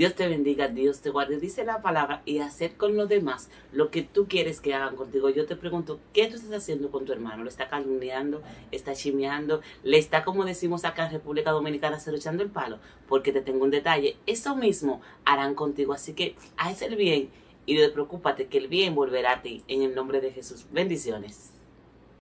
Dios te bendiga, Dios te guarde. Dice la palabra y hacer con los demás lo que tú quieres que hagan contigo. Yo te pregunto, ¿qué tú estás haciendo con tu hermano? ¿Lo está calumniando? ¿Está chimeando? ¿Le está, como decimos acá en República Dominicana, echando el palo? Porque te tengo un detalle. Eso mismo harán contigo. Así que haz el bien y preocúpate que el bien volverá a ti en el nombre de Jesús. Bendiciones.